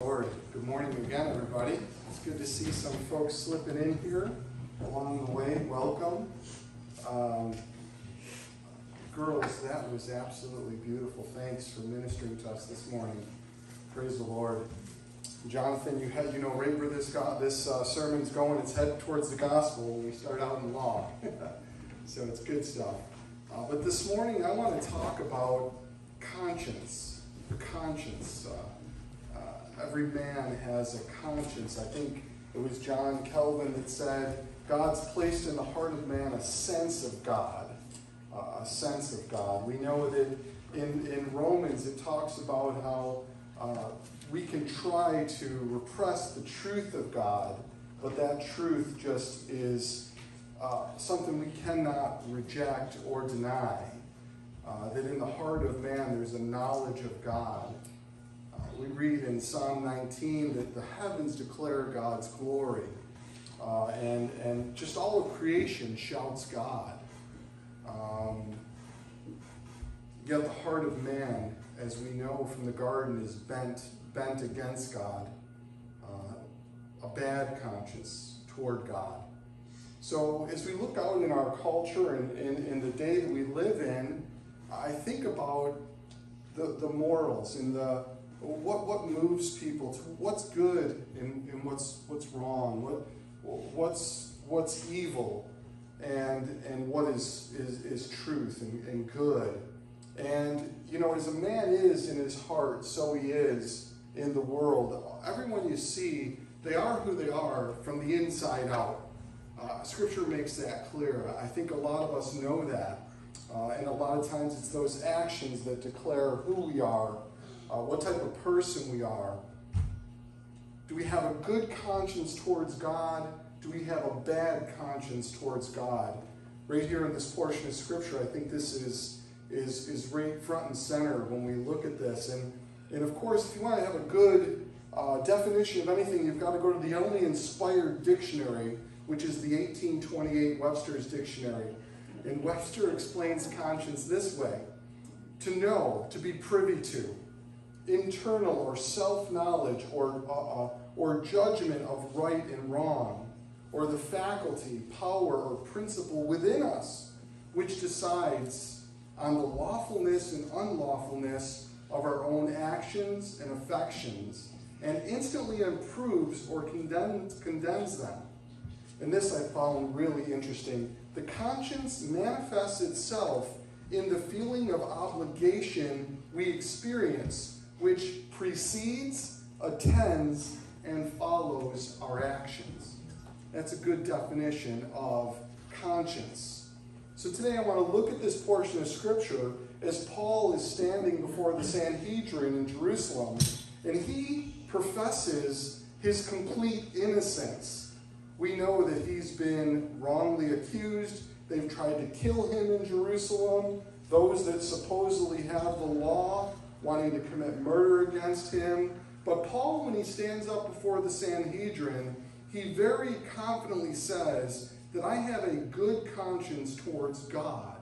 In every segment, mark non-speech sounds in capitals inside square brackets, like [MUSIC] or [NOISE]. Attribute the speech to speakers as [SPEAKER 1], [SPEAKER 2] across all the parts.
[SPEAKER 1] Lord, good morning again, everybody. It's good to see some folks slipping in here along the way. Welcome. Um, girls, that was absolutely beautiful. Thanks for ministering to us this morning. Praise the Lord. Jonathan, you had, you know, right where this got, this uh, sermon's going. It's headed towards the gospel when we start out in law. [LAUGHS] so it's good stuff. Uh, but this morning, I want to talk about conscience. Conscience. Uh, every man has a conscience. I think it was John Calvin that said, God's placed in the heart of man a sense of God. Uh, a sense of God. We know that in, in Romans it talks about how uh, we can try to repress the truth of God, but that truth just is uh, something we cannot reject or deny. Uh, that in the heart of man there's a knowledge of God. We read in Psalm 19 that the heavens declare God's glory, uh, and, and just all of creation shouts God. Um, yet the heart of man, as we know from the garden, is bent, bent against God, uh, a bad conscience toward God. So as we look out in our culture and in the day that we live in, I think about the, the morals and the what what moves people to what's good and, and what's what's wrong, what what's what's evil and and what is is, is truth and, and good. And you know, as a man is in his heart, so he is in the world. Everyone you see, they are who they are from the inside out. Uh, scripture makes that clear. I think a lot of us know that. Uh, and a lot of times it's those actions that declare who we are, uh, what type of person we are. Do we have a good conscience towards God? Do we have a bad conscience towards God? Right here in this portion of Scripture, I think this is, is, is right front and center when we look at this. And, and of course, if you want to have a good uh, definition of anything, you've got to go to the only inspired dictionary, which is the 1828 Webster's Dictionary. And Webster explains conscience this way to know, to be privy to, internal or self knowledge or, uh, uh, or judgment of right and wrong, or the faculty, power, or principle within us which decides on the lawfulness and unlawfulness of our own actions and affections and instantly improves or condemns, condemns them. And this I found really interesting. The conscience manifests itself in the feeling of obligation we experience, which precedes, attends, and follows our actions. That's a good definition of conscience. So today I want to look at this portion of Scripture as Paul is standing before the Sanhedrin in Jerusalem, and he professes his complete innocence. We know that he's been wrongly accused. They've tried to kill him in Jerusalem. Those that supposedly have the law wanting to commit murder against him. But Paul, when he stands up before the Sanhedrin, he very confidently says that I have a good conscience towards God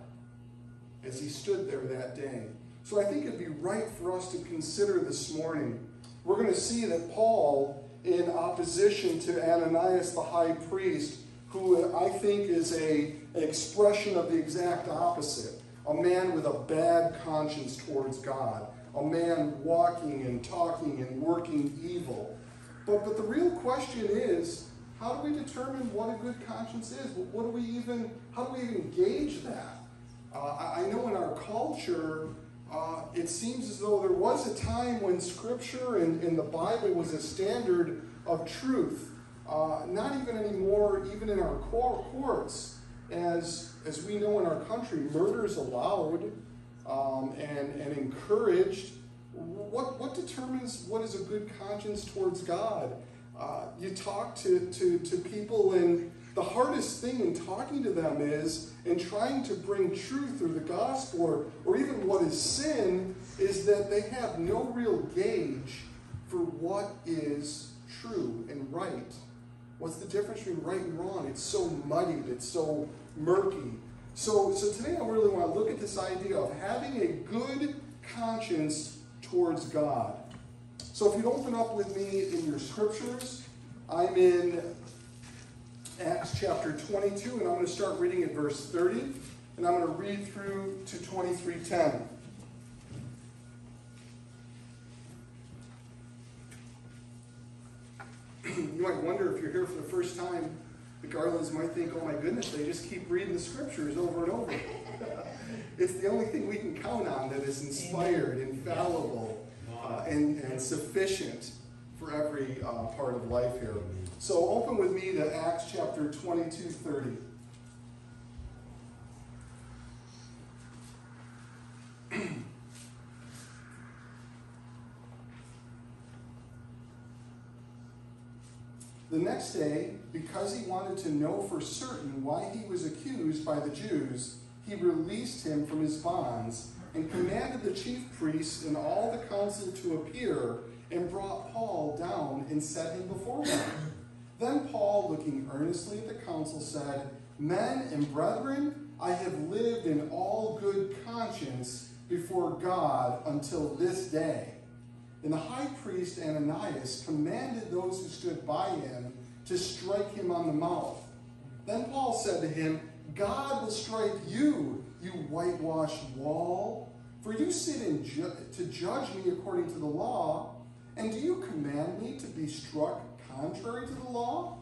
[SPEAKER 1] as he stood there that day. So I think it'd be right for us to consider this morning. We're going to see that Paul, in opposition to Ananias the high priest, who I think is a, expression of the exact opposite, a man with a bad conscience towards God, a man walking and talking and working evil. But, but the real question is, how do we determine what a good conscience is? What do we even, how do we even gauge that? Uh, I know in our culture, uh, it seems as though there was a time when Scripture and, and the Bible was a standard of truth. Uh, not even anymore, even in our courts, as, as we know in our country, murder is allowed um, and, and encouraged. What, what determines what is a good conscience towards God? Uh, you talk to, to, to people, and the hardest thing in talking to them is, in trying to bring truth or the gospel, or, or even what is sin, is that they have no real gauge for what is true and right. What's the difference between right and wrong? It's so muddied, it's so murky. So, so today I really want to look at this idea of having a good conscience towards God. So if you'd open up with me in your scriptures, I'm in Acts chapter 22, and I'm going to start reading at verse 30, and I'm going to read through to 2310. [CLEARS THROAT] you might wonder if you're here for the first time, the Garlands might think, oh my goodness, they just keep reading the scriptures over and over. [LAUGHS] it's the only thing we can count on that is inspired, infallible, uh, and, and sufficient for every uh, part of life here. So open with me to Acts chapter 22, 30. [CLEARS THROAT] the next day, because he wanted to know for certain why he was accused by the Jews, he released him from his bonds and commanded the chief priests and all the council to appear and brought Paul down and set him before them. Then Paul, looking earnestly at the council, said, Men and brethren, I have lived in all good conscience before God until this day. And the high priest Ananias commanded those who stood by him to strike him on the mouth. Then Paul said to him, God will strike you, you whitewashed wall. For you sit ju- to judge me according to the law, and do you command me to be struck contrary to the law?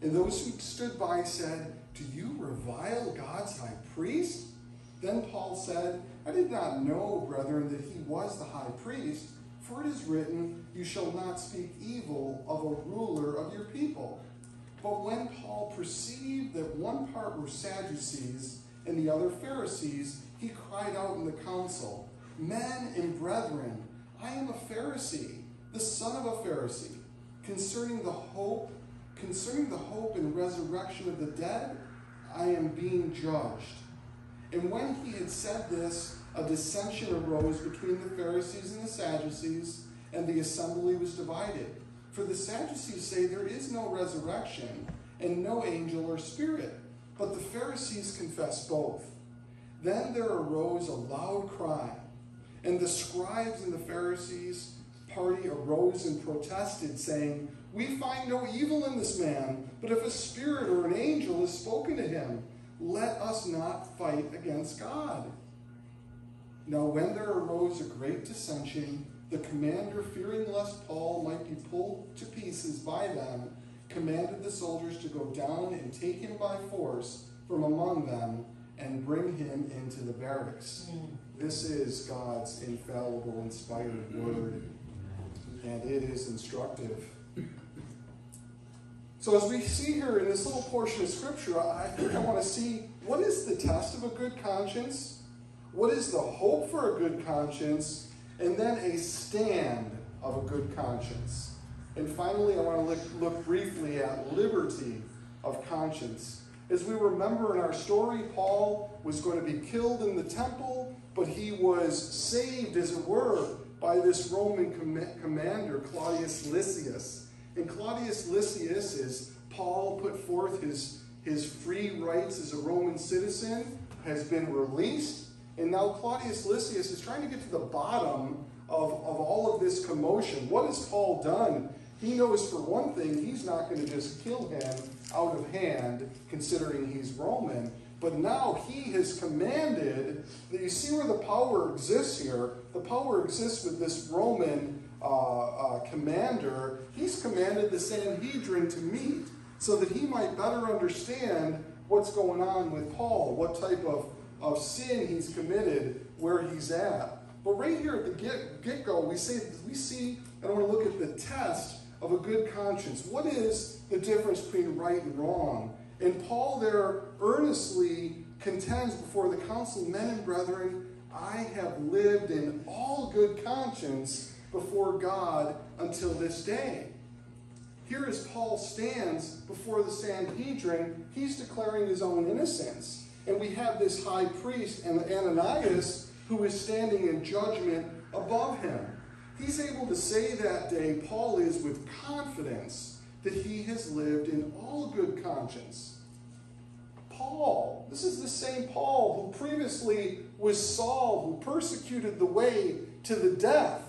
[SPEAKER 1] And those who stood by said, Do you revile God's high priest? Then Paul said, I did not know, brethren, that he was the high priest, for it is written, You shall not speak evil of a ruler of your people. But when Paul perceived that one part were Sadducees and the other Pharisees, he cried out in the council, Men and brethren, I am a Pharisee, the son of a Pharisee. Concerning the hope, concerning the hope and resurrection of the dead, I am being judged. And when he had said this, a dissension arose between the Pharisees and the Sadducees, and the assembly was divided. For the Sadducees say there is no resurrection and no angel or spirit, but the Pharisees confess both. Then there arose a loud cry, and the scribes and the Pharisees party arose and protested, saying, We find no evil in this man, but if a spirit or an angel has spoken to him, let us not fight against God. Now, when there arose a great dissension, the commander, fearing lest Paul might be pulled to pieces by them, commanded the soldiers to go down and take him by force from among them and bring him into the barracks. Mm. This is God's infallible, inspired word, and it is instructive. So, as we see here in this little portion of Scripture, I think I want to see what is the test of a good conscience? What is the hope for a good conscience? And then a stand of a good conscience. And finally, I want to look, look briefly at liberty of conscience. As we remember in our story, Paul was going to be killed in the temple, but he was saved, as it were, by this Roman com- commander, Claudius Lysias. And Claudius Lysias, as Paul put forth his, his free rights as a Roman citizen, has been released. And now Claudius Lysias is trying to get to the bottom of, of all of this commotion. What has Paul done? He knows for one thing, he's not going to just kill him out of hand, considering he's Roman. But now he has commanded that you see where the power exists here. The power exists with this Roman uh, uh, commander. He's commanded the Sanhedrin to meet so that he might better understand what's going on with Paul, what type of, of sin he's committed, where he's at. But right here at the get, get go, we, say, we see, and I want to look at the test of a good conscience. What is the difference between right and wrong? And Paul there earnestly contends before the council, men and brethren, I have lived in all good conscience before God until this day. Here, as Paul stands before the Sanhedrin, he's declaring his own innocence. And we have this high priest, and Ananias, who is standing in judgment above him. He's able to say that day, Paul is with confidence that he has lived in all good conscience. Paul, this is the same Paul who previously was Saul, who persecuted the way to the death.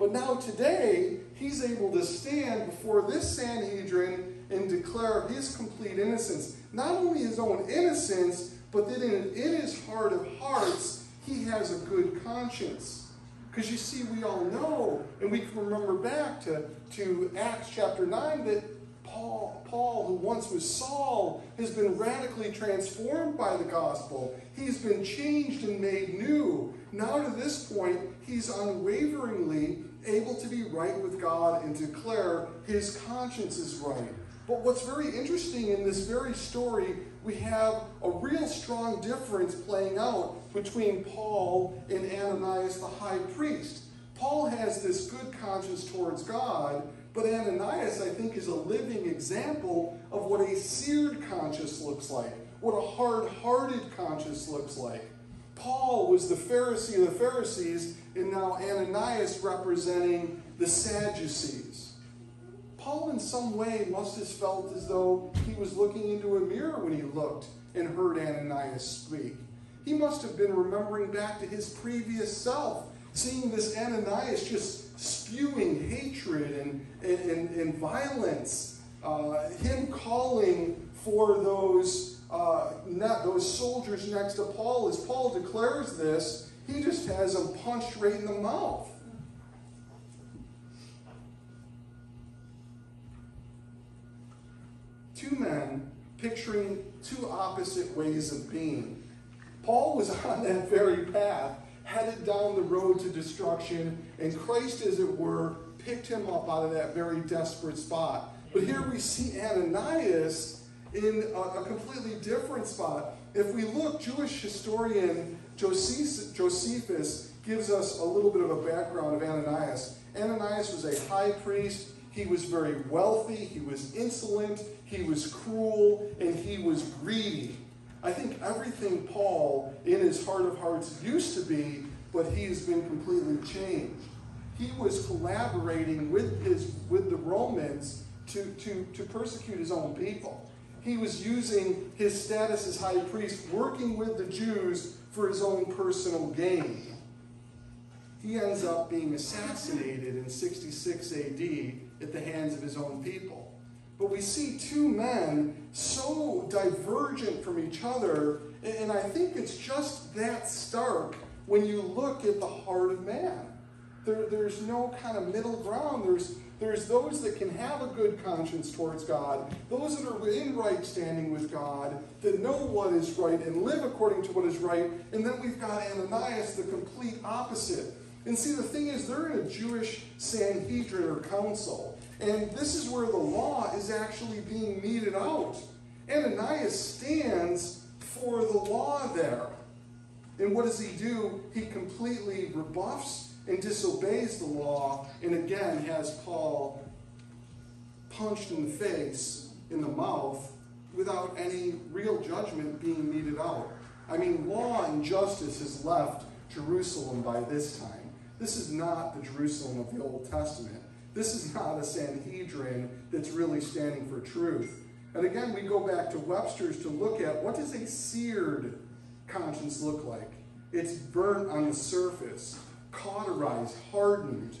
[SPEAKER 1] But now today, he's able to stand before this Sanhedrin and declare his complete innocence. Not only his own innocence, but then in, in his heart of hearts, he has a good conscience. Because you see, we all know, and we can remember back to, to Acts chapter 9, that Paul, Paul, who once was Saul, has been radically transformed by the gospel. He's been changed and made new. Now, to this point, he's unwaveringly able to be right with God and declare his conscience is right. But what's very interesting in this very story, we have a real strong difference playing out between Paul and Ananias the high priest. Paul has this good conscience towards God, but Ananias, I think, is a living example of what a seared conscience looks like, what a hard hearted conscience looks like. Paul was the Pharisee of the Pharisees, and now Ananias representing the Sadducees. Paul, in some way, must have felt as though he was looking into a mirror when he looked and heard Ananias speak. He must have been remembering back to his previous self, seeing this Ananias just spewing hatred and, and, and, and violence, uh, him calling for those, uh, not, those soldiers next to Paul. As Paul declares this, he just has them punched right in the mouth. Two men picturing two opposite ways of being. Paul was [LAUGHS] on that very path, headed down the road to destruction, and Christ, as it were, picked him up out of that very desperate spot. But here we see Ananias in a, a completely different spot. If we look, Jewish historian Josephus gives us a little bit of a background of Ananias. Ananias was a high priest. He was very wealthy. He was insolent he was cruel, and he was greedy. I think everything Paul, in his heart of hearts, used to be, but he has been completely changed. He was collaborating with, his, with the Romans to, to, to persecute his own people. He was using his status as high priest, working with the Jews for his own personal gain. He ends up being assassinated in 66 AD at the hands of his own people. But we see two men so divergent from each other, and I think it's just that stark when you look at the heart of man. There, there's no kind of middle ground. There's, there's those that can have a good conscience towards God, those that are in right standing with God, that know what is right and live according to what is right. And then we've got Ananias, the complete opposite. And see, the thing is, they're in a Jewish Sanhedrin or council. And this is where the law is actually being meted out. Ananias stands for the law there. And what does he do? He completely rebuffs and disobeys the law, and again has Paul punched in the face, in the mouth, without any real judgment being meted out. I mean, law and justice has left Jerusalem by this time. This is not the Jerusalem of the Old Testament. This is not a Sanhedrin that's really standing for truth. And again, we go back to Webster's to look at what does a seared conscience look like? It's burnt on the surface, cauterized, hardened.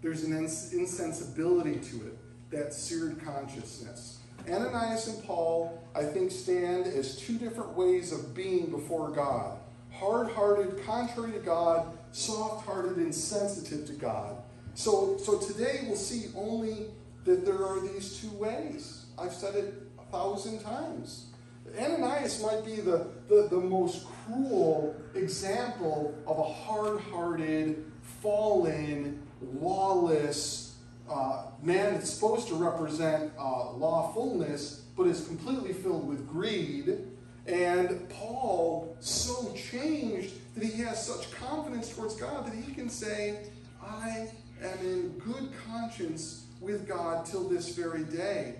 [SPEAKER 1] There's an insensibility to it, that seared consciousness. Ananias and Paul, I think, stand as two different ways of being before God hard hearted, contrary to God, soft hearted, and sensitive to God. So, so today we'll see only that there are these two ways. I've said it a thousand times. Ananias might be the, the, the most cruel example of a hard hearted, fallen, lawless uh, man that's supposed to represent uh, lawfulness, but is completely filled with greed and Paul so changed that he has such confidence towards God that he can say, I am in good conscience with God till this very day.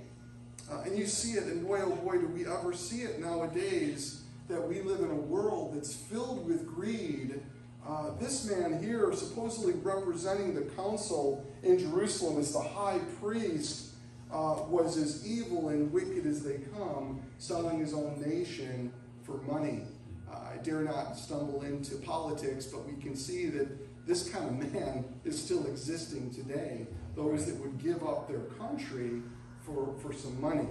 [SPEAKER 1] Uh, and you see it, and boy, oh boy, do we ever see it nowadays that we live in a world that's filled with greed. Uh, this man here, supposedly representing the council in Jerusalem is the high priest, uh, was as evil and wicked as they come, selling his own nation for money. Uh, I dare not stumble into politics, but we can see that this kind of man [LAUGHS] is still existing today. Those that would give up their country for, for some money.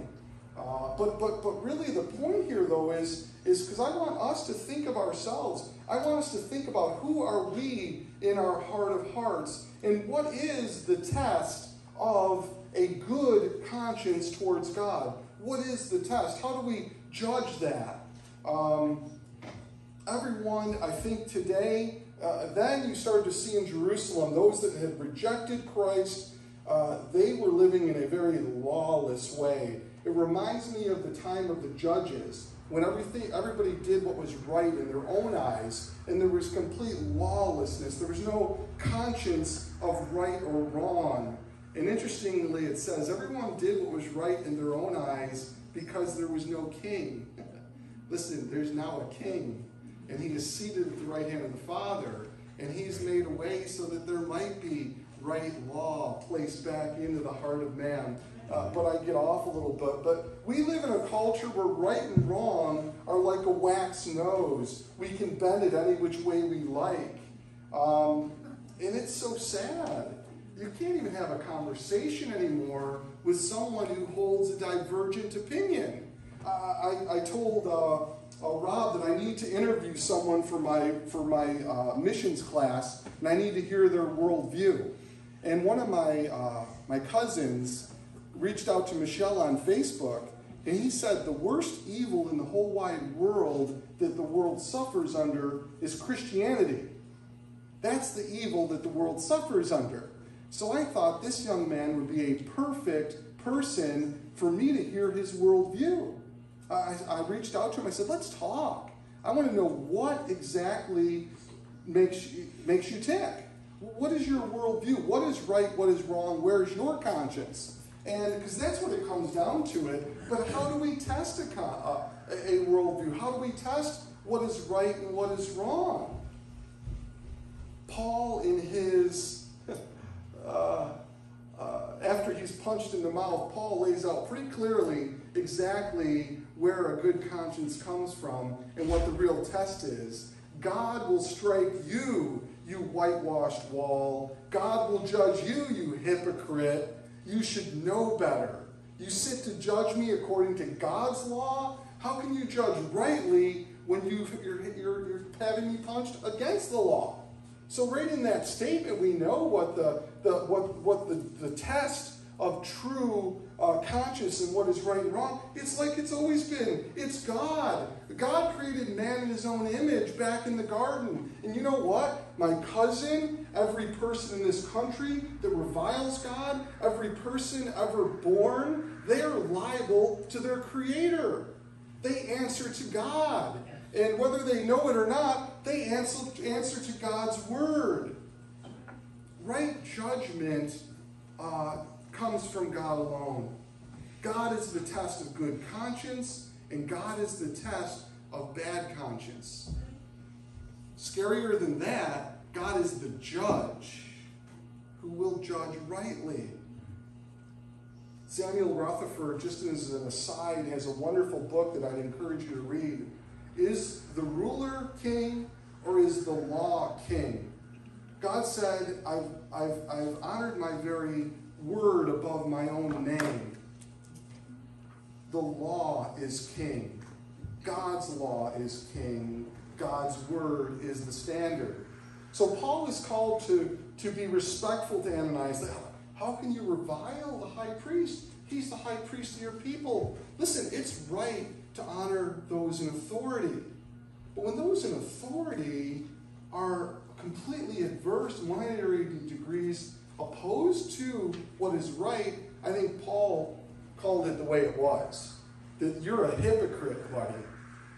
[SPEAKER 1] Uh, but, but, but really, the point here, though, is is because I want us to think of ourselves. I want us to think about who are we in our heart of hearts, and what is the test of a good conscience towards God? What is the test? How do we judge that? Um, everyone, I think today, uh, then you started to see in Jerusalem those that had rejected Christ, uh, they were living in a very lawless way. It reminds me of the time of the judges when everything, everybody did what was right in their own eyes, and there was complete lawlessness. There was no conscience of right or wrong. And interestingly, it says everyone did what was right in their own eyes because there was no king. [LAUGHS] Listen, there's now a king, and he is seated at the right hand of the Father, and he's made a way so that there might be right law placed back into the heart of man. Uh, but I get off a little bit. But we live in a culture where right and wrong are like a wax nose. We can bend it any which way we like. Um, and it's so sad. You can't even have a conversation anymore with someone who holds a divergent opinion. I, I, told uh, uh, Rob that I need to interview someone for my, for my uh, missions class, and I need to hear their worldview. And one of my, uh, my cousins reached out to Michelle on Facebook, and he said the worst evil in the whole wide world that the world suffers under is Christianity. That's the evil that the world suffers under. So I thought this young man would be a perfect person for me to hear his worldview. I, I reached out to him. I said, let's talk. I want to know what exactly makes you, makes you tick. What is your worldview? What is right? What is wrong? Where's your conscience? And because that's what it comes down to it. But how do we test a, uh, a worldview? How do we test what is right and what is wrong? Paul, in his, uh, uh, after he's punched in the mouth, Paul lays out pretty clearly exactly where a good conscience comes from and what the real test is. God will strike you, you whitewashed wall. God will judge you, you hypocrite. You should know better. You sit to judge me according to God's law? How can you judge rightly when you you're having me punched against the law? So, right in that statement, we know what the, the, what, what the, the test of true uh, conscience and what is right and wrong. It's like it's always been. It's God. God created man in his own image back in the garden. And you know what? My cousin, every person in this country that reviles God, every person ever born, they are liable to their creator. They answer to God. And whether they know it or not, they answer, answer to God's word. Right judgment uh, comes from God alone. God is the test of good conscience, and God is the test of bad conscience. Scarier than that, God is the judge who will judge rightly. Samuel Rutherford, just as an aside, has a wonderful book that I'd encourage you to read. Is the ruler king or is the law king? God said, I've, I've, I've honored my very word above my own name. The law is king. God's law is king. God's word is the standard. So Paul is called to, to be respectful to Ananias. How can you revile the high priest? He's the high priest of your people. Listen, it's right to honor those in authority. But when those in authority are completely adverse, 180 degrees opposed to what is right, I think Paul called it the way it was. That you're a hypocrite, buddy.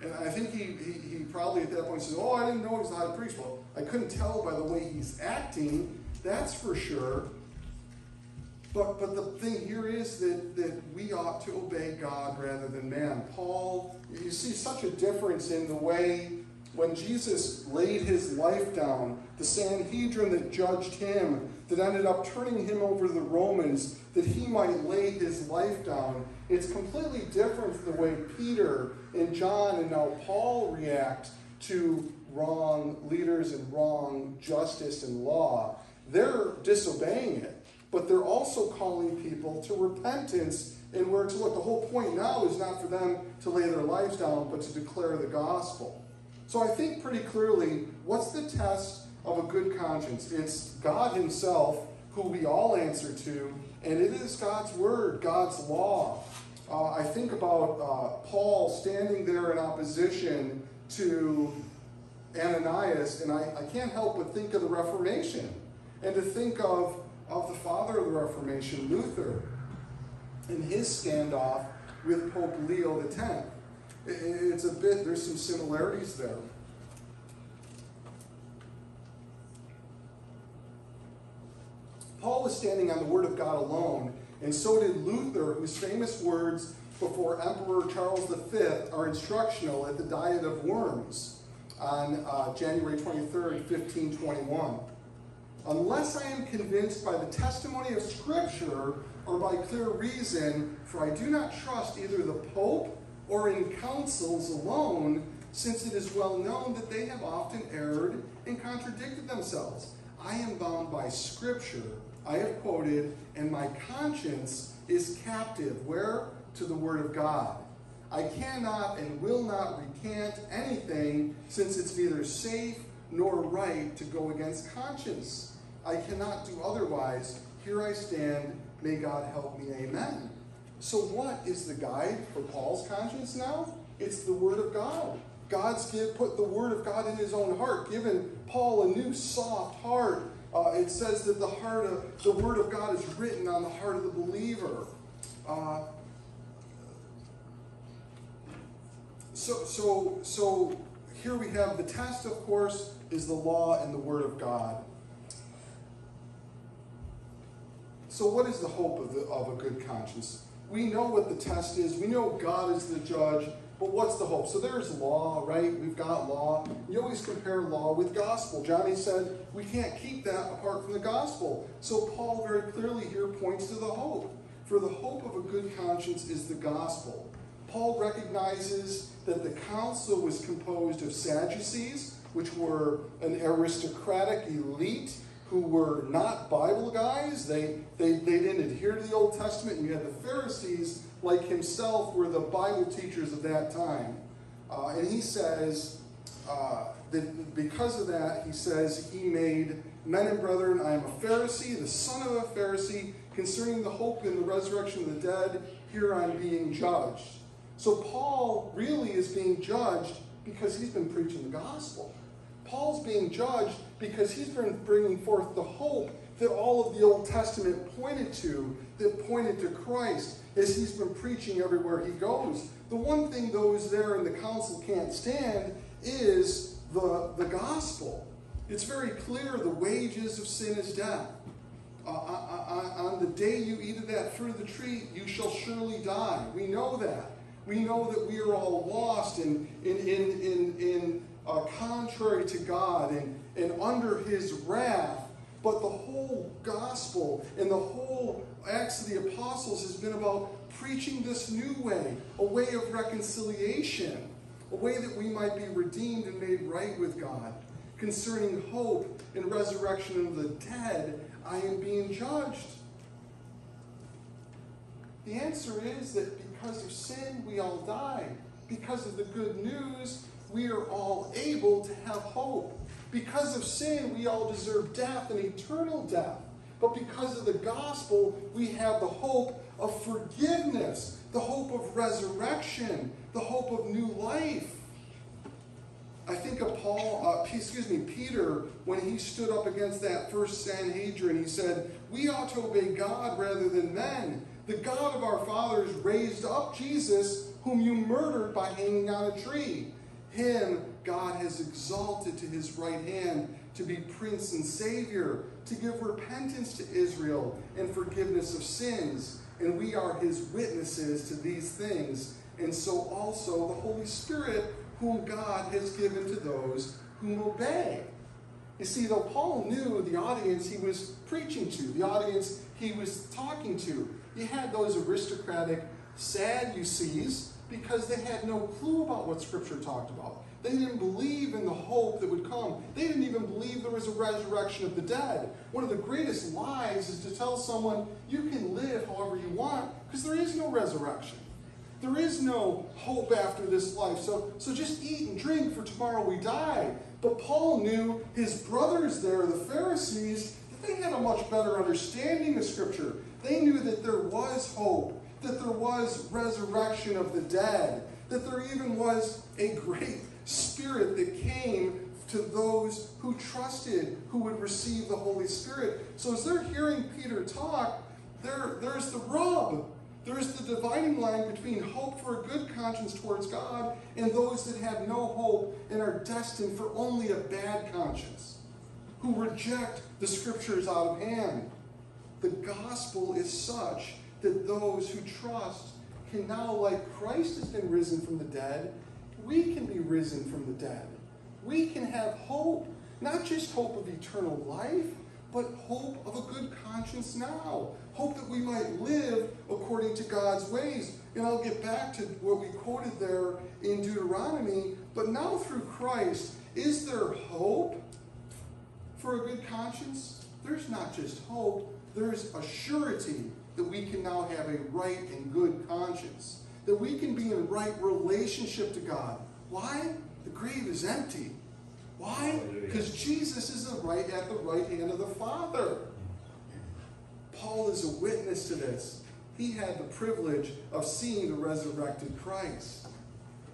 [SPEAKER 1] And I think he, he, he probably at that point says, Oh, I didn't know he was the high priest. Well, I couldn't tell by the way he's acting, that's for sure. But, but the thing here is that, that we ought to obey God rather than man. Paul, you see such a difference in the way when Jesus laid his life down, the Sanhedrin that judged him, that ended up turning him over to the Romans, that he might lay his life down, it's completely different the way Peter and John and now Paul react to wrong leaders and wrong justice and law, they're disobeying it. But they're also calling people to repentance and where to look. The whole point now is not for them to lay their lives down, but to declare the gospel. So I think pretty clearly what's the test of a good conscience? It's God Himself, who we all answer to, and it is God's Word, God's law. Uh, I think about uh, Paul standing there in opposition to Ananias, and I, I can't help but think of the Reformation and to think of, of the father of the Reformation, Luther, in his standoff with Pope Leo X. It's a bit, there's some similarities there. Paul was standing on the Word of God alone, and so did Luther, whose famous words before Emperor Charles V are instructional at the Diet of Worms on uh, January 23rd, 1521. Unless I am convinced by the testimony of Scripture or by clear reason, for I do not trust either the Pope or in councils alone, since it is well known that they have often erred and contradicted themselves. I am bound by Scripture, I have quoted, and my conscience is captive. Where? To the Word of God. I cannot and will not recant anything, since it's neither safe nor right to go against conscience. I cannot do otherwise. Here I stand. May God help me. Amen. So, what is the guide for Paul's conscience now? It's the Word of God. God's give, put the Word of God in his own heart, given Paul a new soft heart. Uh, it says that the heart of the Word of God is written on the heart of the believer. Uh, so, so, so here we have the test, of course, is the law and the Word of God. So, what is the hope of, the, of a good conscience? We know what the test is. We know God is the judge. But what's the hope? So there's law, right? We've got law. You always compare law with gospel. Johnny said we can't keep that apart from the gospel. So Paul very clearly here points to the hope. For the hope of a good conscience is the gospel. Paul recognizes that the council was composed of Sadducees, which were an aristocratic elite who were not Bible guys. They, they, they didn't adhere to the Old Testament. And you had the Pharisees, like himself, were the Bible teachers of that time. Uh, and he says uh, that because of that, he says, he made men and brethren, I am a Pharisee, the son of a Pharisee, concerning the hope in the resurrection of the dead, here I'm being judged. So Paul really is being judged because he's been preaching the gospel. Paul's being judged because he's been bringing forth the hope that all of the Old Testament pointed to, that pointed to Christ, as he's been preaching everywhere he goes. The one thing those there in the council can't stand is the, the gospel. It's very clear the wages of sin is death. Uh, uh, uh, on the day you eat of that fruit of the tree, you shall surely die. We know that. We know that we are all lost in, in, in, in, in uh, contrary to God and, and under his wrath. But the whole gospel and the whole Acts of the Apostles has been about preaching this new way, a way of reconciliation, a way that we might be redeemed and made right with God. Concerning hope and resurrection of the dead, I am being judged. The answer is that because of sin, we all die. Because of the good news, we are all able to have hope. Because of sin, we all deserve death and eternal death. But because of the gospel, we have the hope of forgiveness, the hope of resurrection, the hope of new life. I think of Paul, uh, excuse me, Peter, when he stood up against that first Sanhedrin, he said, We ought to obey God rather than men. The God of our fathers raised up Jesus, whom you murdered by hanging on a tree. Him God has exalted to his right hand to be Prince and Savior, to give repentance to Israel and forgiveness of sins. And we are his witnesses to these things. And so also the Holy Spirit, whom God has given to those whom obey. You see, though Paul knew the audience he was preaching to, the audience he was talking to, you had those aristocratic Sadducees because they had no clue about what Scripture talked about. They didn't believe in the hope that would come. They didn't even believe there was a resurrection of the dead. One of the greatest lies is to tell someone you can live however you want because there is no resurrection. There is no hope after this life. So, so just eat and drink for tomorrow we die. But Paul knew his brothers there, the Pharisees, that they had a much better understanding of Scripture. They knew that there was hope, that there was resurrection of the dead, that there even was a great spirit that came to those who trusted, who would receive the Holy Spirit. So as they're hearing Peter talk, there, there's the rub. There's the dividing line between hope for a good conscience towards God and those that have no hope and are destined for only a bad conscience, who reject the scriptures out of hand. The gospel is such that those who trust can now, like Christ has been risen from the dead, we can be risen from the dead. We can have hope, not just hope of eternal life, but hope of a good conscience now. Hope that we might live according to God's ways. And I'll get back to what we quoted there in Deuteronomy. But now through Christ, is there hope for a good conscience? There's not just hope, there's a surety that we can now have a right and good conscience that we can be in right relationship to God. Why? The grave is empty. Why? Because Jesus is the right at the right hand of the Father. Paul is a witness to this. He had the privilege of seeing the resurrected Christ.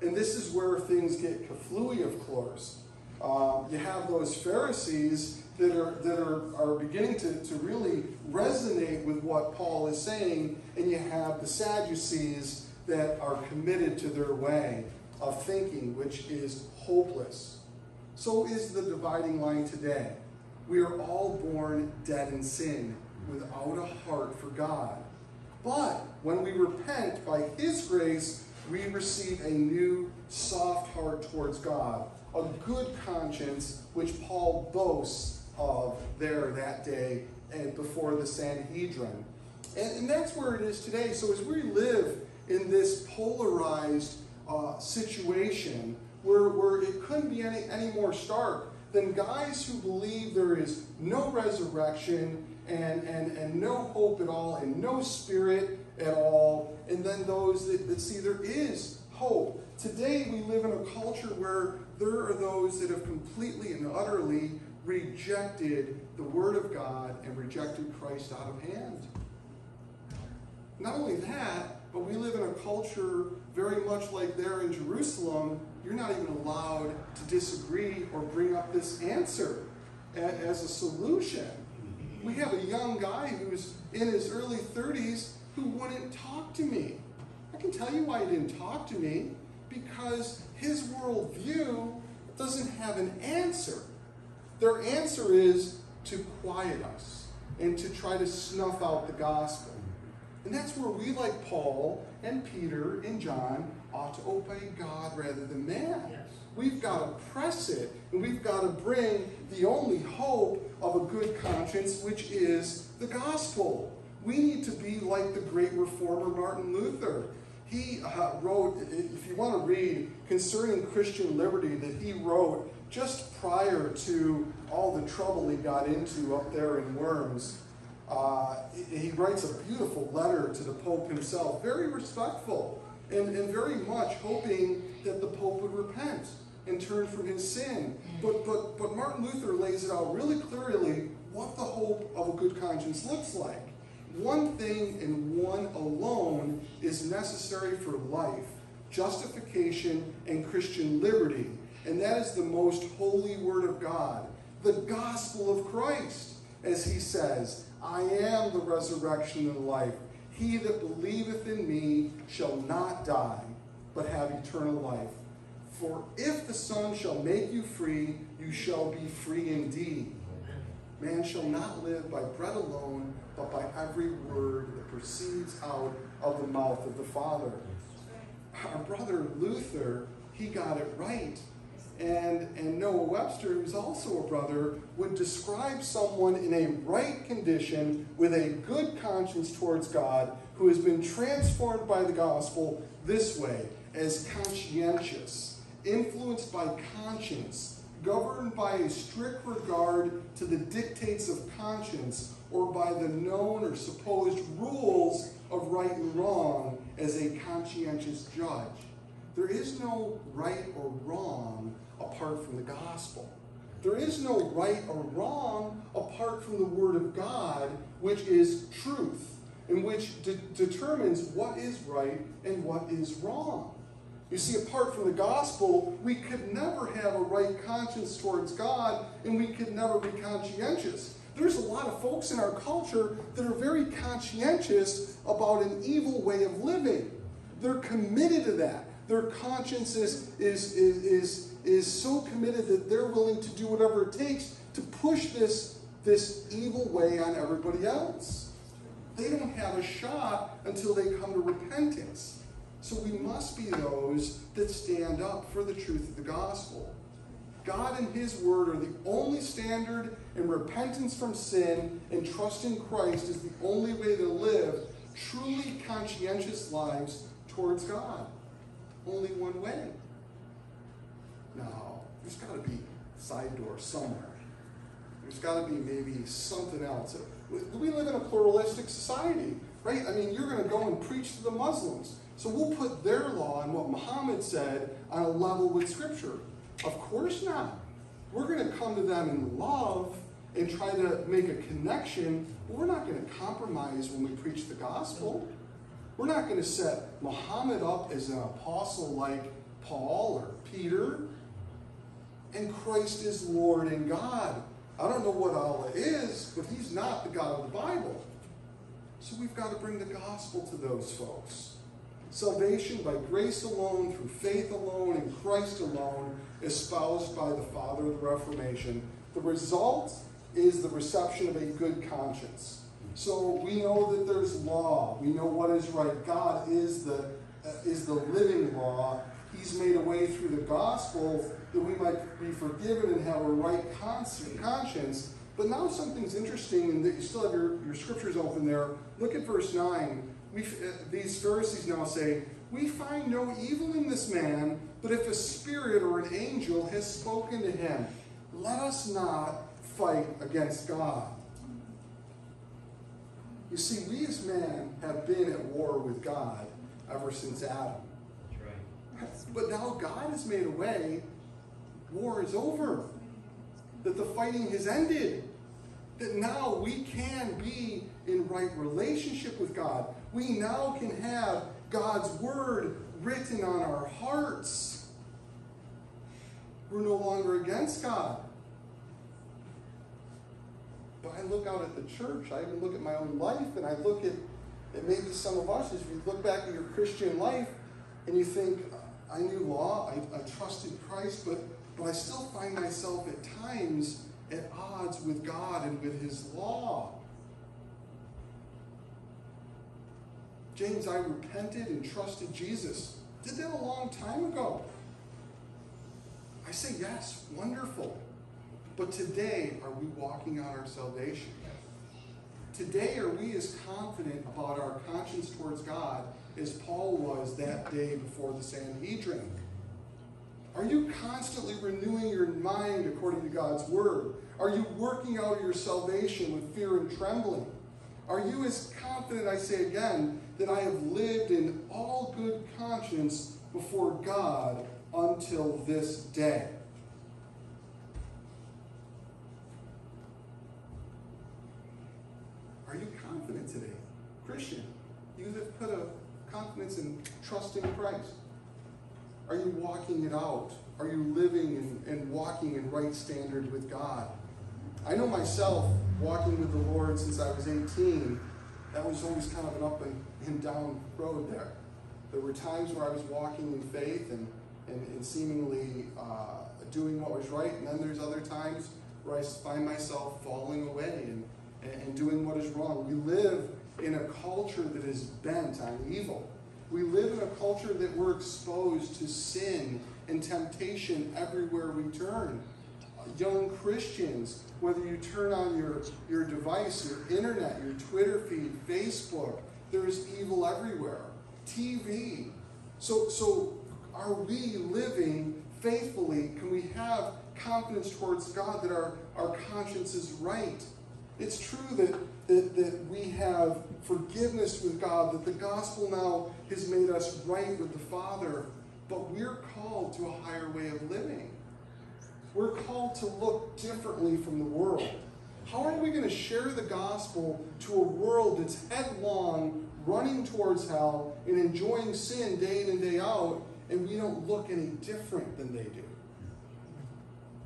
[SPEAKER 1] And this is where things get kaflooey, of course. Uh, you have those Pharisees that are that are, are beginning to, to really resonate with what Paul is saying, and you have the Sadducees that are committed to their way of thinking, which is hopeless. So is the dividing line today. We are all born dead in sin, without a heart for God. But when we repent by His grace, we receive a new soft heart towards God, a good conscience, which Paul boasts of there that day and before the Sanhedrin. And, and that's where it is today. So as we live in this polarized uh, situation where, where it couldn't be any, any more stark than guys who believe there is no resurrection and, and, and no hope at all and no spirit at all, and then those that, that see there is hope. Today we live in a culture where there are those that have completely and utterly rejected the Word of God and rejected Christ out of hand. Not only that, but we live in a culture very much like there in Jerusalem. You're not even allowed to disagree or bring up this answer as a solution. We have a young guy who's in his early 30s who wouldn't talk to me. I can tell you why he didn't talk to me because his worldview doesn't have an answer. Their answer is to quiet us and to try to snuff out the gospel. And that's where we, like Paul and Peter and John, ought to obey God rather than man. Yes. We've got to press it, and we've got to bring the only hope of a good conscience, which is the gospel. We need to be like the great reformer Martin Luther. He uh, wrote, if you want to read concerning Christian liberty, that he wrote just prior to all the trouble he got into up there in Worms. Uh, he writes a beautiful letter to the Pope himself, very respectful, and, and very much hoping that the Pope would repent and turn from his sin. But, but, but Martin Luther lays it out really clearly what the hope of a good conscience looks like. One thing and one alone is necessary for life justification and Christian liberty, and that is the most holy word of God, the gospel of Christ, as he says. I am the resurrection and life. He that believeth in me shall not die, but have eternal life. For if the Son shall make you free, you shall be free indeed. Man shall not live by bread alone, but by every word that proceeds out of the mouth of the Father. Our brother Luther, he got it right and, and Noah Webster, who's also a brother, would describe someone in a right condition with a good conscience towards God who has been transformed by the gospel this way as conscientious, influenced by conscience, governed by a strict regard to the dictates of conscience, or by the known or supposed rules of right and wrong as a conscientious judge. There is no right or wrong apart from the gospel. There is no right or wrong apart from the Word of God, which is truth, and which de- determines what is right and what is wrong. You see, apart from the gospel, we could never have a right conscience towards God, and we could never be conscientious. There's a lot of folks in our culture that are very conscientious about an evil way of living. They're committed to that. Their conscience is, is, is, is, is so committed that they're willing to do whatever it takes to push this, this evil way on everybody else. They don't have a shot until they come to repentance. So we must be those that stand up for the truth of the gospel. God and His Word are the only standard, and repentance from sin and trust in Christ is the only way to live truly conscientious lives towards God. Only one way. Now, there's got to be side door somewhere. There's got to be maybe something else. We live in a pluralistic society, right? I mean, you're going to go and preach to the Muslims. So we'll put their law and what Muhammad said on a level with Scripture. Of course not. We're going to come to them in love and try to make a connection. But we're not going to compromise when we preach the gospel. We're not going to set Muhammad up as an apostle like Paul or Peter. And Christ is Lord and God. I don't know what Allah is, but He's not the God of the Bible. So we've got to bring the gospel to those folks. Salvation by grace alone, through faith alone, in Christ alone, espoused by the Father of the Reformation. The result is the reception of a good conscience. So we know that there's law. We know what is right. God is the uh, is the living law. He's made a way through the gospel that we might be forgiven and have a right conscience. But now something's interesting, and that you still have your, your scriptures open there. Look at verse 9. We, uh, these Pharisees now say, We find no evil in this man, but if a spirit or an angel has spoken to him, let us not fight against God. You see, we as men have been at war with God ever since Adam. Right. But now God has made a way, war is over, that the fighting has ended, that now we can be in right relationship with God. We now can have God's word written on our hearts. We're no longer against God. But I look out at the church, I even look at my own life, and I look at, at maybe some of us, as you look back at your Christian life, and you think, I knew law, I, I trusted Christ, but, but I still find myself at times at odds with God and with His law. James, I repented and trusted Jesus. Did that a long time ago. I say yes, wonderful. But today, are we walking out our salvation? Today, are we as confident about our conscience towards God as Paul was that day before the Sanhedrin? Are you constantly renewing your mind according to God's word? Are you working out your salvation with fear and trembling? Are you as confident, I say again, that I have lived in all good conscience before God until this day? Are you confident today? Christian, you have put a confidence and trust in Christ. Are you walking it out? Are you living and, and walking in right standard with God? I know myself walking with the Lord since I was 18, that was always kind of an up and, down road there. There were times where I was walking in faith and, and, and seemingly uh, doing what was right, and then there's other times where I find myself falling away and, and doing what is wrong. We live in a culture that is bent on evil. We live in a culture that we're exposed to sin and temptation everywhere we turn. Young Christians, whether you turn on your, your device, your internet, your Twitter feed, Facebook, there's evil everywhere. TV. So, so are we living faithfully can we have confidence towards God that our, our conscience is right? It's true that, that, that we have forgiveness with God, that the gospel now has made us right with the Father, but we're called to a higher way of living. We're called to look differently from the world. How are we going to share the gospel to a world that's headlong, running towards hell, and enjoying sin day in and day out, and we don't look any different than they do?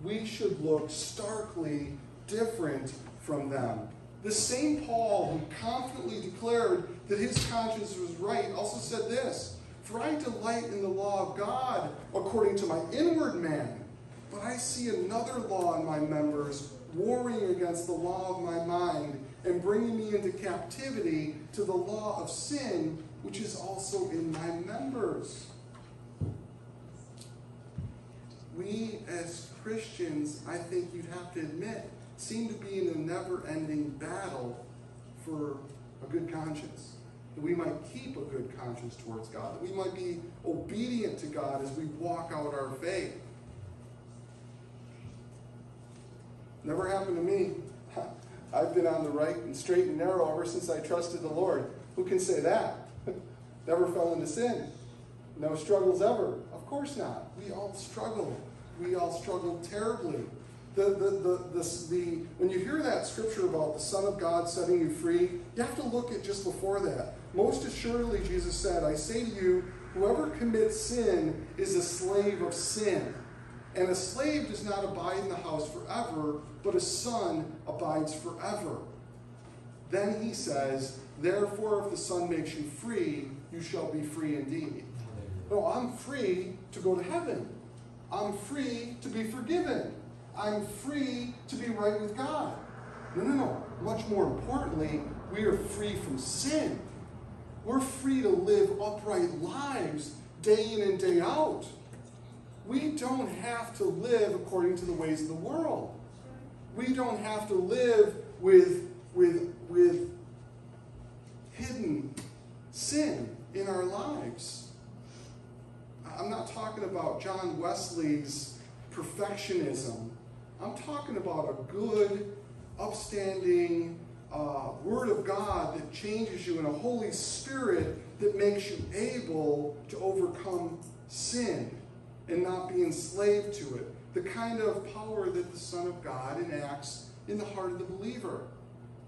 [SPEAKER 1] We should look starkly different from them. The same Paul who confidently declared that his conscience was right also said this For I delight in the law of God according to my inward man, but I see another law in my members warring against the law of my mind and bringing me into captivity to the law of sin, which is also in my members. We as Christians, I think you'd have to admit, seem to be in a never ending battle for a good conscience. That we might keep a good conscience towards God, that we might be obedient to God as we walk out our faith. Never happened to me. [LAUGHS] I've been on the right and straight and narrow ever since I trusted the Lord. Who can say that? [LAUGHS] Never fell into sin. No struggles ever. Of course not. We all struggle. We all struggle terribly. The, the, the, the, the, when you hear that scripture about the Son of God setting you free, you have to look at just before that. Most assuredly, Jesus said, I say to you, whoever commits sin is a slave of sin. And a slave does not abide in the house forever, but a son abides forever. Then he says, Therefore, if the Son makes you free, you shall be free indeed. No, I'm free to go to heaven. I'm free to be forgiven. I'm free to be right with God. No, no, no. Much more importantly, we are free from sin. We're free to live upright lives day in and day out. We don't have to live according to the ways of the world. We don't have to live with, with, with hidden sin in our lives. I'm not talking about John Wesley's perfectionism. I'm talking about a good, upstanding uh, Word of God that changes you and a Holy Spirit that makes you able to overcome sin and not be enslaved to it. The kind of power that the Son of God enacts in the heart of the believer.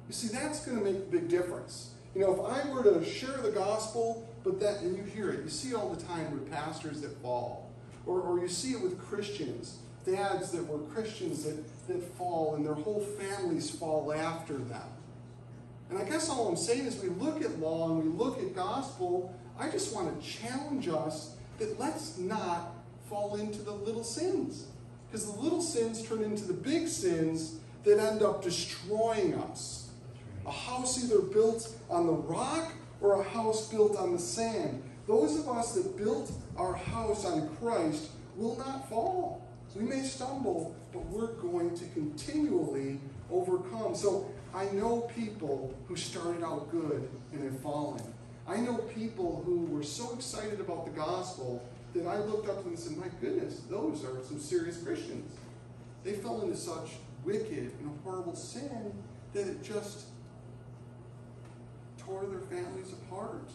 [SPEAKER 1] You see, that's going to make a big difference. You know, if I were to share the gospel, but that, and you hear it, you see all the time with pastors that fall, or, or you see it with Christians, dads that were Christians that, that fall, and their whole families fall after them. And I guess all I'm saying is we look at law and we look at gospel, I just want to challenge us that let's not fall into the little sins. Because the little sins turn into the big sins that end up destroying us. A house either built on the rock or a house built on the sand. Those of us that built our house on Christ will not fall. We may stumble, but we're going to continually overcome. So I know people who started out good and have fallen. I know people who were so excited about the gospel that I looked up to them and said, My goodness, those are some serious Christians. They fell into such wicked and horrible sin that it just tore their families apart.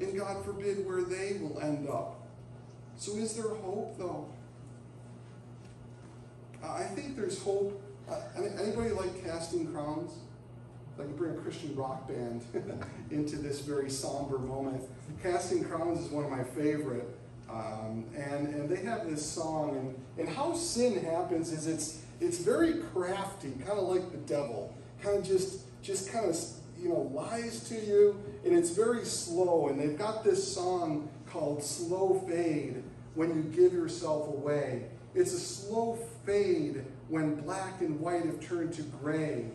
[SPEAKER 1] And God forbid where they will end up. So, is there hope, though? I think there's hope. Uh, anybody like Casting Crowns? I can bring a Christian rock band [LAUGHS] into this very somber moment. Casting Crowns is one of my favorite. Um, and, and they have this song, and, and how sin happens is it's, it's very crafty, kind of like the devil. Kind of just, just kind of, you know, lies to you, and it's very slow. And they've got this song called Slow Fade When You Give Yourself Away. It's a slow fade when black and white have turned to gray.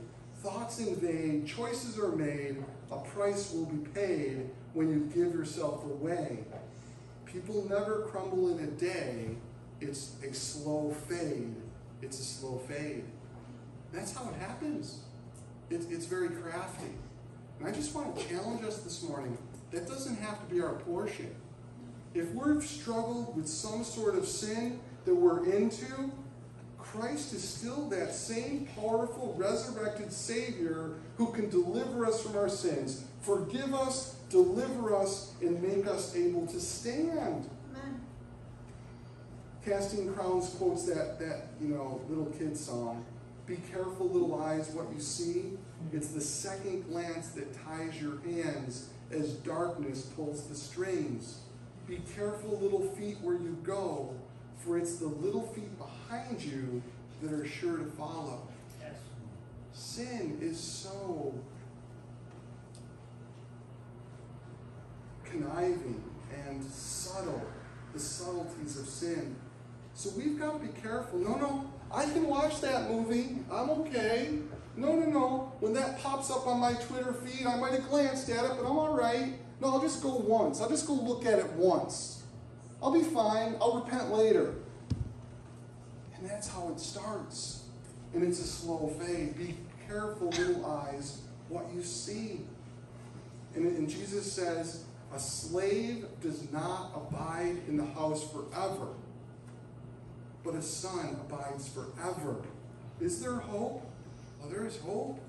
[SPEAKER 1] Thoughts invade, choices are made, a price will be paid when you give yourself away. People never crumble in a day. It's a slow fade. It's a slow fade. That's how it happens. It, it's very crafty. And I just want to challenge us this morning. That doesn't have to be our portion. If we've struggled with some sort of sin that we're into, Christ is still that same powerful, resurrected Savior who can deliver us from our sins, forgive us, deliver us, and make us able to stand.
[SPEAKER 2] Amen.
[SPEAKER 1] Casting Crowns quotes that, that you know, little kid song. Be careful, little eyes, what you see. It's the second glance that ties your hands as darkness pulls the strings. Be careful, little feet, where you go, for it's the little feet behind you that are sure to follow.
[SPEAKER 3] Yes.
[SPEAKER 1] Sin is so conniving and subtle, the subtleties of sin. So we've got to be careful. No, no, I can watch that movie. I'm okay. No, no, no. When that pops up on my Twitter feed, I might have glanced at it, but I'm all right. No, I'll just go once. I'll just go look at it once. I'll be fine. I'll repent later. And that's how it starts. And it's a slow fade. Be careful, little eyes, what you see. And, and Jesus says, a slave does not abide in the house forever, but a son abides forever. Is there hope? Well, there is hope.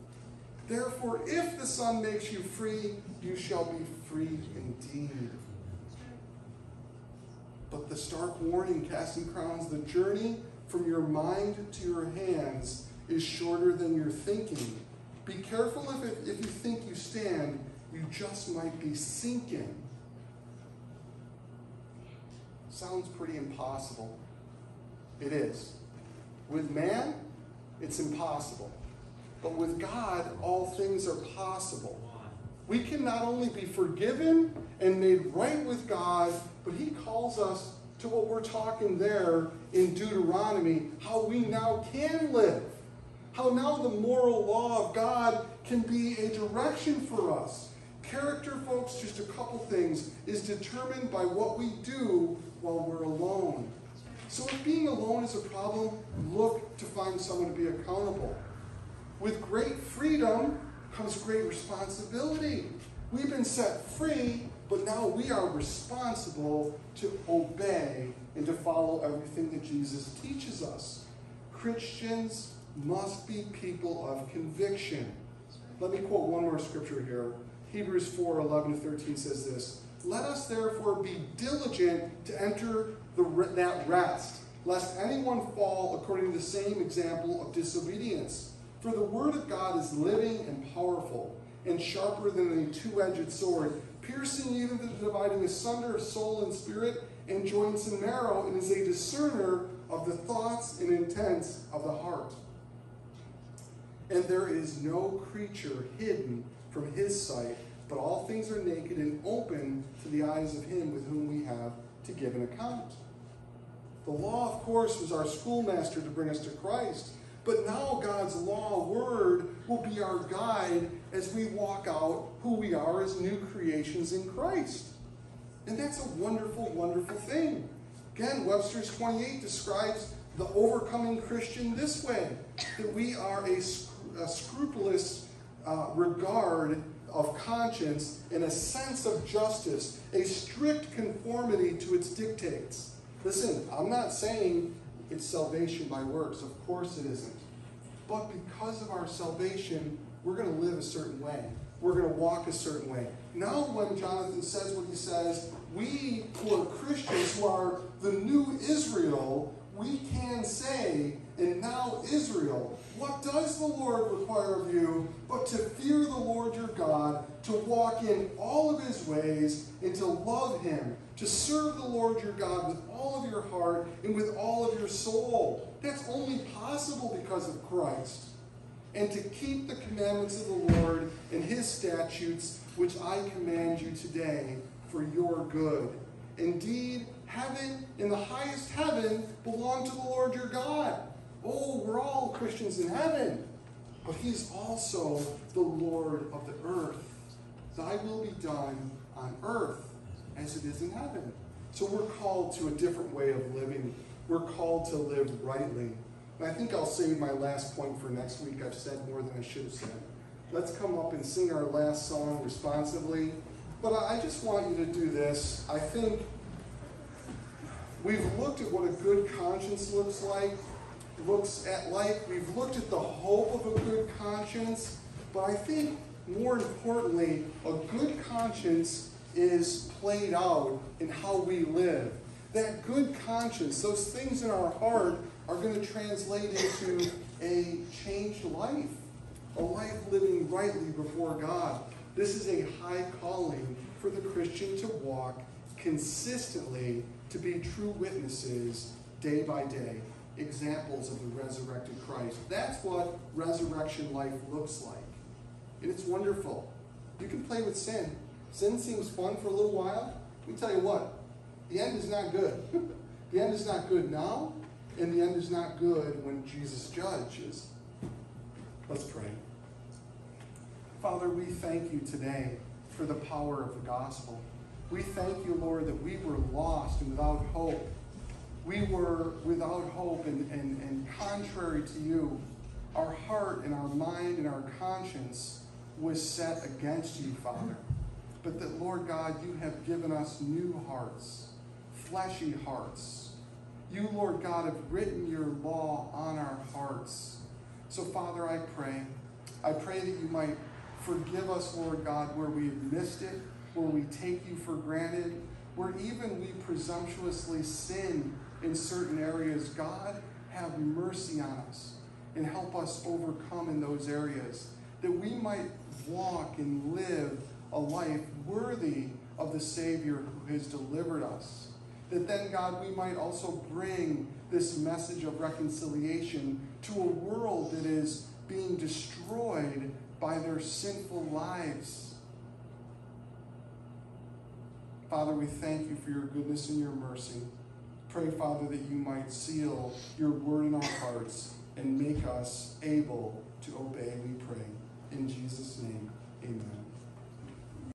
[SPEAKER 1] Therefore, if the Son makes you free, you shall be free indeed. But the stark warning, casting crowns, the journey from your mind to your hands is shorter than your thinking. Be careful if, it, if you think you stand, you just might be sinking. Sounds pretty impossible. It is. With man, it's impossible. But with God, all things are possible. We can not only be forgiven and made right with God, but He calls us to what we're talking there in Deuteronomy how we now can live. How now the moral law of God can be a direction for us. Character, folks, just a couple things, is determined by what we do while we're alone. So if being alone is a problem, look to find someone to be accountable. With great freedom comes great responsibility. We've been set free, but now we are responsible to obey and to follow everything that Jesus teaches us. Christians must be people of conviction. Let me quote one more scripture here. Hebrews 4 11 to 13 says this Let us therefore be diligent to enter the, that rest, lest anyone fall according to the same example of disobedience. For the word of God is living and powerful, and sharper than a two edged sword, piercing even to the dividing asunder of soul and spirit, and joints and marrow, and is a discerner of the thoughts and intents of the heart. And there is no creature hidden from his sight, but all things are naked and open to the eyes of him with whom we have to give an account. The law, of course, was our schoolmaster to bring us to Christ. But now God's law word will be our guide as we walk out who we are as new creations in Christ. And that's a wonderful, wonderful thing. Again, Webster's 28 describes the overcoming Christian this way that we are a, a scrupulous uh, regard of conscience and a sense of justice, a strict conformity to its dictates. Listen, I'm not saying it's salvation by works. Of course it isn't. But because of our salvation, we're going to live a certain way. We're going to walk a certain way. Now, when Jonathan says what he says, we who are Christians, who are the new Israel, we can say, and now Israel, what does the Lord require of you but to fear the Lord your God, to walk in all of his ways, and to love him, to serve the Lord your God with all of your heart and with all of your soul? That's only possible because of Christ. And to keep the commandments of the Lord and his statutes, which I command you today for your good. Indeed, heaven and the highest heaven belong to the Lord your God. Oh, we're all Christians in heaven. But he's also the Lord of the earth. Thy will be done on earth as it is in heaven. So we're called to a different way of living. We're called to live rightly. And I think I'll save my last point for next week. I've said more than I should have said. Let's come up and sing our last song responsively. But I just want you to do this. I think We've looked at what a good conscience looks like, looks at like. We've looked at the hope of a good conscience. But I think more importantly, a good conscience is played out in how we live. That good conscience, those things in our heart, are going to translate into a changed life, a life living rightly before God. This is a high calling for the Christian to walk consistently to be true witnesses day by day, examples of the resurrected Christ. That's what resurrection life looks like. And it's wonderful. You can play with sin. Sin seems fun for a little while. Let me tell you what, the end is not good. [LAUGHS] the end is not good now, and the end is not good when Jesus judges. Let's pray. Father, we thank you today for the power of the gospel. We thank you, Lord, that we were lost and without hope. We were without hope and, and, and contrary to you. Our heart and our mind and our conscience was set against you, Father. But that, Lord God, you have given us new hearts, fleshy hearts. You, Lord God, have written your law on our hearts. So, Father, I pray. I pray that you might forgive us, Lord God, where we have missed it, where we take you for granted, where even we presumptuously sin in certain areas. God, have mercy on us and help us overcome in those areas, that we might walk and live a life worthy of the Savior who has delivered us. That then, God, we might also bring this message of reconciliation to a world that is being destroyed by their sinful lives. Father, we thank you for your goodness and your mercy. Pray, Father, that you might seal your word in our hearts and make us able to obey, we pray. In Jesus' name, amen.